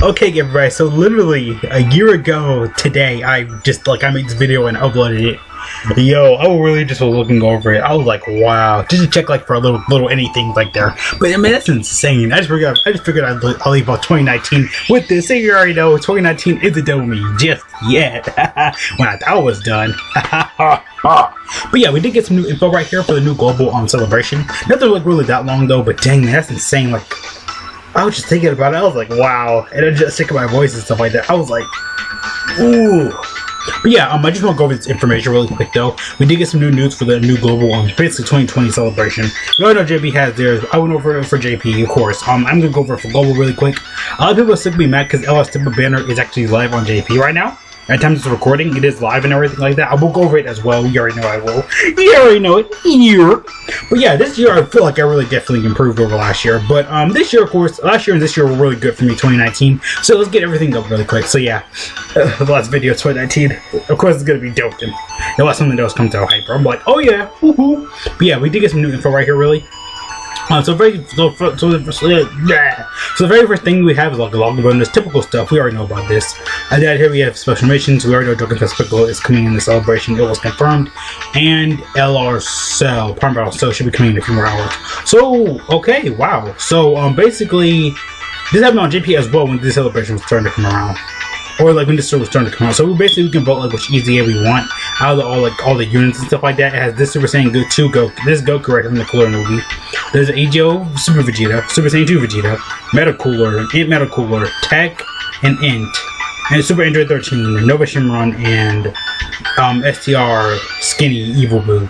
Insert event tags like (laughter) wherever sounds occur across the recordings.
Okay, everybody. So literally a year ago today, I just like I made this video and uploaded it. Yo, I really just was looking over it. I was like, wow, just to check like for a little little anything like there. But I mean, that's insane. I just figured I just figured I'd, I'll leave out 2019 with this. So you already know 2019 isn't done with me just yet. (laughs) when I thought I was done. (laughs) but yeah, we did get some new info right here for the new global um celebration. Nothing like really that long though. But dang, man, that's insane. Like I was just thinking about it. I was like, wow. And I'm just sick of my voice and stuff like that. I was like, ooh. But yeah, um, I just want to go over this information really quick though. We did get some new news for the new global, um, basically 2020 celebration. You already know JP has theirs. I went over it for JP, of course. Um, I'm gonna go over it for global really quick. A lot of people are simply mad because LS Timber banner is actually live on JP right now. At times it's recording, it is live and everything like that. I will go over it as well. You already know I will. (laughs) You already know it. Here. But yeah, this year I feel like I really definitely improved over last year. But um, this year, of course, last year and this year were really good for me, 2019. So let's get everything up really quick. So yeah, uh, (laughs) the last video, 2019. Of course, it's gonna be dope. And the unless something else comes out hyper, I'm like, oh yeah, woohoo. But yeah, we did get some new info right here, really. Uh, so very so, so, so, so the very first thing we have is like log bonus, typical stuff. We already know about this. And then here we have special missions. We already know Dragon Fest Piccolo is coming in the celebration. It was confirmed, and LR Cell, Prime Battle Cell should be coming in a few more hours. So okay, wow. So um, basically, this happened on JP as well when this celebration was starting to come around or like when the was starting to come out. So we basically we can vote like which EZA we want out of the, all like all the units and stuff like that. It has this Super Saiyan Go 2 Go this Goku right from the Cooler movie. There's AGL Super Vegeta, Super Saiyan 2 Vegeta, Meta Cooler, Int Meta Cooler, Tech, and Int. And Super Android 13, Nova Shenron, and um, STR Skinny Evil Boo.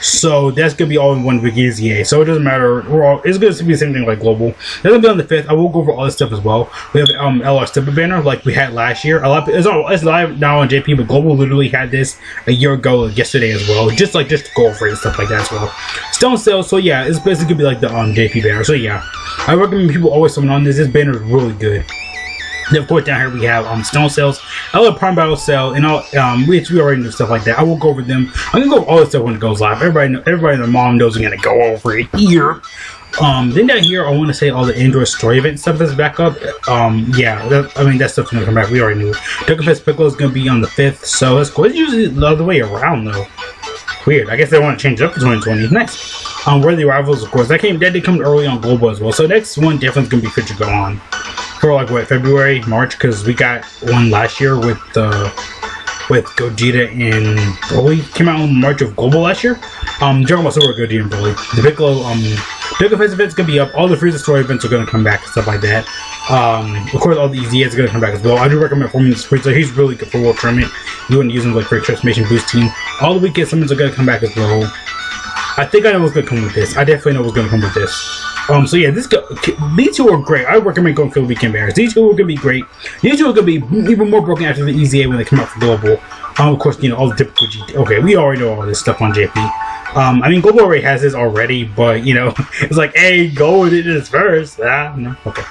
So that's gonna be all in one EZA. So it doesn't matter. We're all it's gonna be the same thing like global. That's gonna be on the fifth. I will go over all this stuff as well. We have um LR Step Up banner like we had last year. A lot it's all it's live now on JP, but global literally had this a year ago, yesterday as well. Just like just to go over it and stuff like that as well. Stone sales. So yeah, it's basically gonna be like the um JP banner. So yeah, I recommend people always summon on this. This banner is really good. (laughs) Then of course down here we have um stone cells, LR Prime Battle Cell, and all um which we already know stuff like that. I will go over them. I'm gonna go over all this stuff when it goes live. Everybody know, everybody and their mom knows I'm gonna go over it here. Um, then down here, I want to say all the Android story event stuff is back up. Um, yeah, that, I mean that stuff's gonna come back. We already knew. Dragon Fest Piccolo is gonna be on the fifth, so that's cool. It's usually the other way around though. Weird. I guess they want to change it up for 2020. Next, Um, Worthy Rivals, of course, that came that did come early on global as well. So next one definitely gonna be to Go on for like what February, March, because we got one last year with uh, with Gogeta and Broly came out in March of Global last year. Um, Dragon Ball Super Gogeta and Broly. The Piccolo um Piccolo Fest event's gonna be up. All the Frieza story events are gonna come back and stuff like that. Um, of course, all the EZAs are gonna come back as well. I do recommend forming this Frieza. He's really good for World Tournament. You wouldn't use him like for a transformation boost team. All the weekend summons are gonna come back as well. I think I know what's gonna come with this. I definitely know what's gonna come with this. Um, so yeah, this go, these two are great. I recommend going for the weekend bears. These two are gonna be great. These two are gonna be even more broken after the EZA when they come out for global. Um, of course, you know all the typical GT. Okay, we already know all this stuff on JP. Um, I mean, global already has this already, but you know, (laughs) it's like, hey, go with it this first. Ah, no, okay.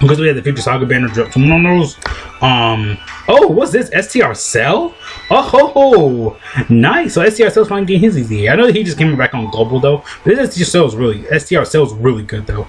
Because we had the Future Saga banner drop on those. Um, oh, what's this? STR Cell? Oh, ho, ho. nice. So STR Cell's finally getting his easy. I know he just came back on global though, but this STR is really STR is really good though.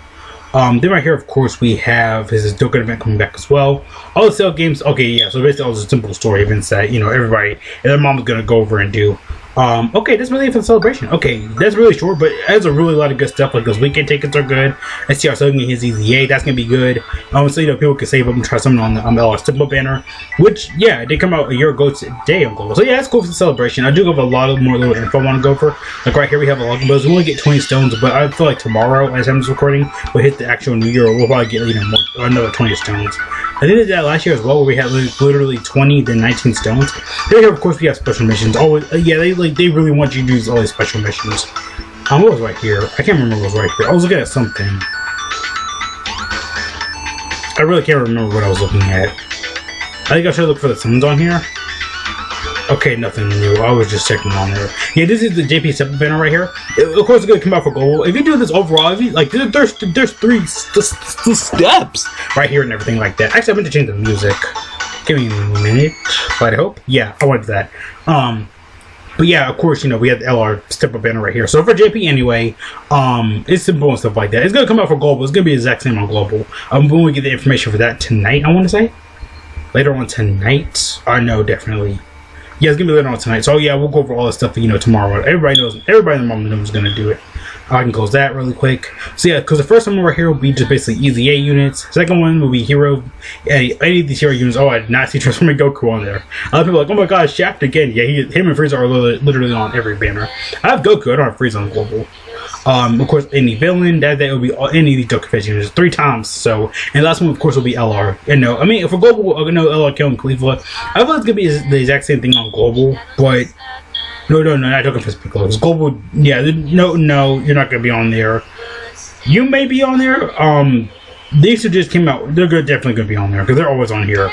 Um, then right here, of course, we have his Dokkan event coming back as well. All the cell games, okay, yeah. So basically, all the simple story events that you know everybody and their mom's gonna go over and do. Um, okay, that's really for the celebration. Okay, that's really short, but has a really lot of good stuff. Like those weekend tickets are good. STR selling his EZA, that's gonna be good. Um, so you know people can save up and try something on the um, LR Step Up banner, which yeah, they come out a year ago today on Global. So yeah, that's cool for the celebration. I do have a lot of more little info I want to go for. Like right here, we have a lot of those. We only get 20 stones, but I feel like tomorrow, as I'm recording, we'll hit the actual New Year. We'll probably get you know more, another 20 stones. I did that last year as well, where we had literally 20 to 19 stones. Here, of course, we have special missions. Oh, uh, yeah, they like they really want you to use all these special missions. Um, what was right here? I can't remember what was right here. I was looking at something. I really can't remember what I was looking at. I think I should look for the summons on here. Okay, nothing new. I was just checking on there. Yeah, this is the JP Step banner right here. It, of course, it's gonna come out for gold. If you do this overall, if you, like there's there's three st st steps right here and everything like that. Actually, I meant to change the music. Give me a minute. But I hope. Yeah, I wanted that. Um, But yeah, of course, you know we have the LR step up banner right here. So for JP anyway, um, it's simple and stuff like that. It's gonna come out for global. It's gonna be the exact same on global. Um, when we get the information for that tonight, I want to say later on tonight. I know definitely. Yeah, it's gonna be later on tonight. So yeah, we'll go over all this stuff, you know, tomorrow. Everybody knows. Everybody in the moment is gonna do it. I can close that really quick. So yeah, because the first one over here will be just basically EZA units. Second one will be hero. Any, any of these hero units. Oh, I did not see Transforming Goku on there. A lot of people are like, oh my god, Shaft again. Yeah, he, him and Frieza are literally, literally on every banner. I have Goku. I don't have Frieza on global. Um, of course, any villain that that will be all, any of these Dokkan units three times. So, and last one, of course, will be LR. And no, I mean for global, uh, no LR killing Cleveland. I feel it's gonna be the exact same thing on global, but no, no, no, not Dokkan Fest. It's global. Yeah, no, no, you're not gonna be on there. You may be on there. Um, these two just came out. They're good, definitely gonna be on there because they're always on here.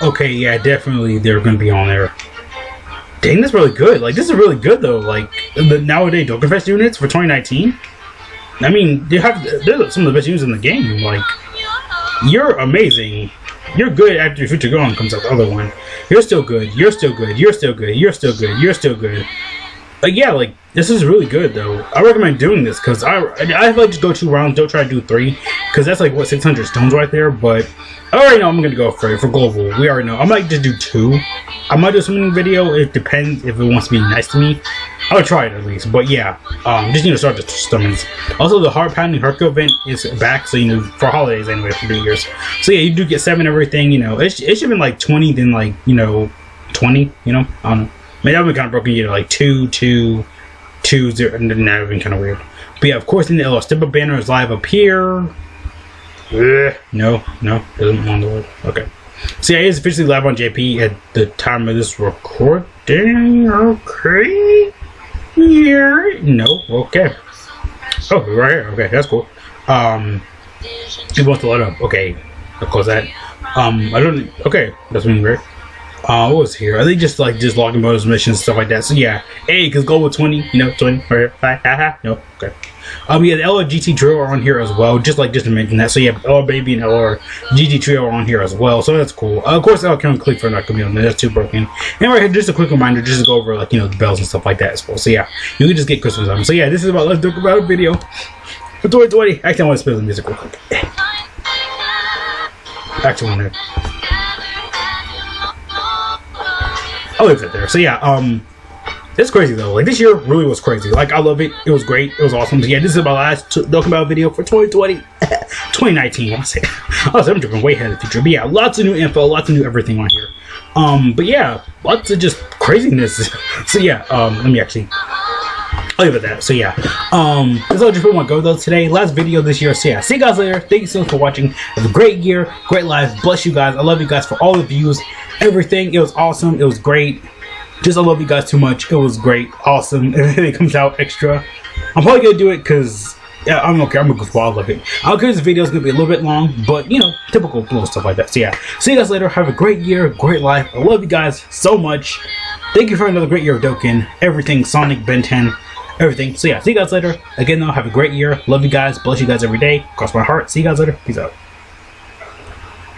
Okay, yeah, definitely they're gonna be on there. Dang, that's really good. Like, this is really good, though. Like, the nowadays Dokkan Fest units for 2019. I mean, they have they're some of the best units in the game. Like, you're amazing. You're good after Future Gohan comes out the other one. You're still good. You're still good. You're still good. You're still good. You're still good. Yeah, like, this is really good, though. I recommend doing this, because I, I like to go two rounds. Don't try to do three, because that's like, what, 600 stones right there, but I already know I'm to go for it, for global. We already know. I might just do two. I might do a swimming video. It depends if it wants to be nice to me. I'll try it at least. But yeah, um, just need to start the stones. Also, the hard pounding Hercule event is back, so you know for holidays anyway for New Year's. So yeah, you do get seven everything. You know, it, it should have been like twenty, then like you know, twenty. You know, I don't know. Maybe that would be kind of broken. You know, like two, two, two, zero, and then that would be kind of weird. But yeah, of course, in the LR Step Up banner is live up here. Ugh, no, no, doesn't want to work. Okay. So yeah, it is officially live on JP at the time of this recording. Okay. Yeah. No. Okay. Oh, right here. Okay, that's cool. Um, it wants to let up. Okay, of course that. Um, I don't. Okay, that's been weird. Uh, what was here? Are they just like just logging bonus missions stuff like that? So yeah, hey, cause go with twenty, you know, twenty right here. Bye, haha. No, okay. Um, yeah, the LR GT Trio are on here as well, just like just to mention that. So yeah, LR Baby and LR GT Trio are on here as well, so that's cool. Uh, of course, LR Kevin Click for not gonna be on there. That's too broken. And just a quick reminder, just to go over like you know the bells and stuff like that as well. So yeah, you can just get Christmas on. So yeah, this is about let's talk about a video for 2020. Actually, I want to spin the music real quick. Actually, I want I'll it there. So yeah, um, it's crazy though. Like this year really was crazy. Like I love it. It was great. It was awesome. Yeah, this is my last talking about video for 2020, 2019. (laughs) I say, (laughs) I was I'm jumping way ahead of the future. But yeah, lots of new info, lots of new everything on here. Um, but yeah, lots of just craziness. (laughs) so yeah, um, let me actually. I'll leave it at that. So yeah, um, that's all just put my go though today. Last video this year. So yeah, see you guys later. Thank you so much for watching. Have a great year, great lives. Bless you guys. I love you guys for all the views, everything. It was awesome. It was great. Just I love you guys too much. It was great, awesome. (laughs) it comes out extra. I'm probably gonna do it because yeah, I'm okay. I'm gonna go wild of it. I'll give this video is gonna be a little bit long, but you know, typical little stuff like that. So yeah, see you guys later. Have a great year, great life. I love you guys so much. Thank you for another great year of Dokkan. Everything Sonic, Ben 10, everything. So yeah, see you guys later. Again though, have a great year. Love you guys. Bless you guys every day. Cross my heart. See you guys later. Peace out.